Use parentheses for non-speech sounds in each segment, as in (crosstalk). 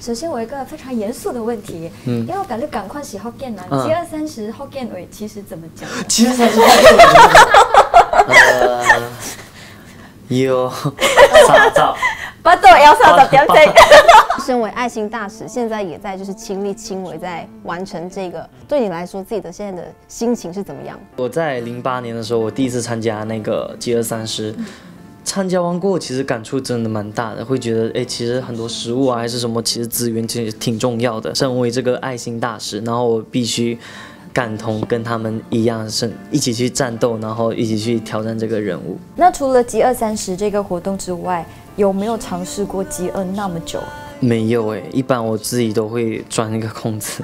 首先我有一个非常严肃的问题，嗯因为我感觉赶快洗 Hokkien 啊，嗯吉二三十 Hokkien 尾其实怎么讲？其实才是呃，(laughs) 有啥照？不对，要上到点这。(laughs) 身为爱心大使，现在也在就是亲力亲为在完成这个。对你来说，自己的现在的心情是怎么样？我在零八年的时候，我第一次参加那个饥饿三十，参加完过后，其实感触真的蛮大的，会觉得，哎，其实很多食物啊，还是什么，其实资源其实挺重要的。身为这个爱心大使，然后我必须感同跟他们一样，是一起去战斗，然后一起去挑战这个任务。那除了吉二三十这个活动之外，有没有尝试过饥饿那么久？没有哎，一般我自己都会钻一个空子。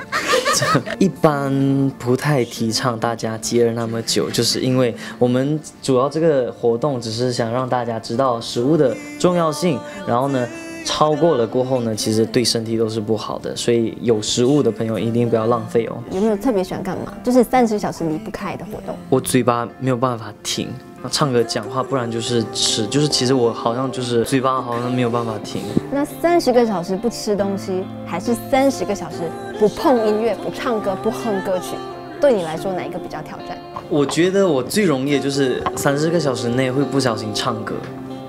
这 (laughs) 一般不太提倡大家接了那么久，就是因为我们主要这个活动只是想让大家知道食物的重要性，然后呢，超过了过后呢，其实对身体都是不好的，所以有食物的朋友一定不要浪费哦。有没有特别喜欢干嘛？就是三十小时离不开的活动。我嘴巴没有办法停，唱歌讲话，不然就是吃，就是其实我好像就是嘴巴好像没有办法停。那三十个小时不吃东西，还是三十个小时不碰音乐、不唱歌、不哼歌曲？对你来说，哪一个比较挑战？我觉得我最容易就是三十个小时内会不小心唱歌，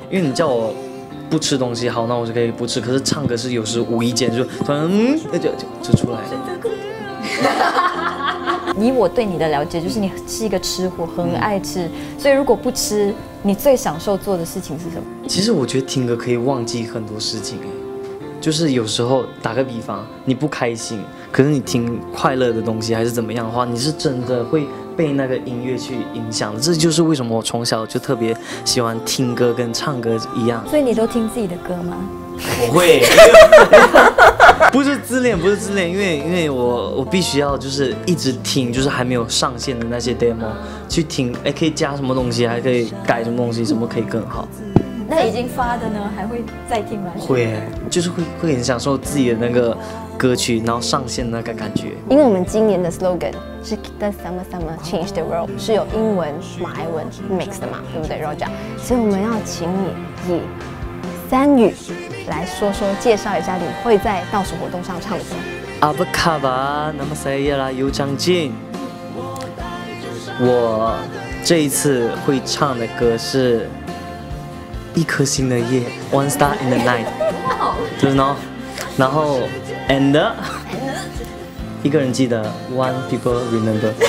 因为你叫我不吃东西，好，那我就可以不吃。可是唱歌是有时无意间就突然嗯，那就就就出来了。以我对你的了解，就是你是一个吃货，很爱吃，所以如果不吃，你最享受做的事情是什么？其实我觉得听歌可以忘记很多事情，哎，就是有时候打个比方，你不开心，可是你听快乐的东西还是怎么样的话，你是真的会被那个音乐去影响的。这就是为什么我从小就特别喜欢听歌，跟唱歌一样。所以你都听自己的歌吗？我会，(laughs) 不是自恋，不是自恋，因为因为我我必须要就是一直听，就是还没有上线的那些 demo 去听，哎，可以加什么东西，还可以改什么东西，什么可以更好。那已经发的呢，还会再听吗？会欸，就是会会很享受自己的那个歌曲，然后上线那个感觉。因为我们今年的 slogan 是 The Summer Summer Change the World，是有英文、马来文 mix 的嘛，对不对，Roger？所以我们要请你以三语来说说介绍一下你会在倒数活动上唱的歌。阿布卡巴，那么塞耶拉有长进。我这一次会唱的歌是一颗星的夜，One Star in the Night，就是然后然后 and (laughs) 一个人记得 One People Remember。(laughs)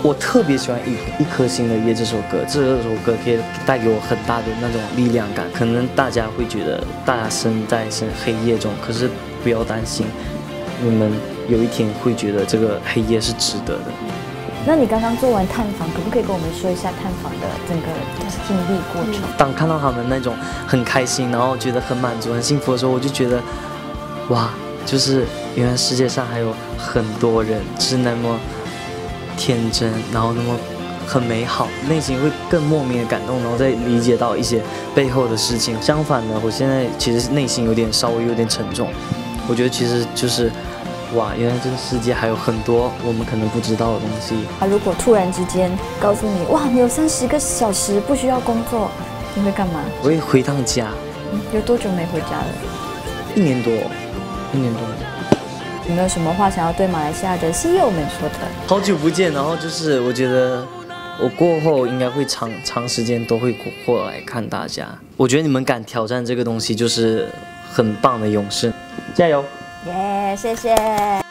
我特别喜欢一一颗星的夜这首歌，这首歌可以带给我很大的那种力量感。可能大家会觉得大家身在是黑夜中，可是不要担心，你们有一天会觉得这个黑夜是值得的。那你刚刚做完探访，可不可以跟我们说一下探访的整个经历过程？当看到他们那种很开心，然后觉得很满足、很幸福的时候，我就觉得，哇，就是原来世界上还有很多人是那么天真，然后那么很美好，内心会更莫名的感动，然后再理解到一些背后的事情。相反的，我现在其实内心有点稍微有点沉重，我觉得其实就是。哇，原来这个世界还有很多我们可能不知道的东西。啊，如果突然之间告诉你，哇，你有三十个小时不需要工作，你会干嘛？我会回趟家，嗯有多久没回家了？一年多，一年多。有没有什么话想要对马来西亚的西友们说的？好久不见，然后就是我觉得我过后应该会长长时间都会过过来看大家。我觉得你们敢挑战这个东西，就是很棒的勇士，加油！谢谢。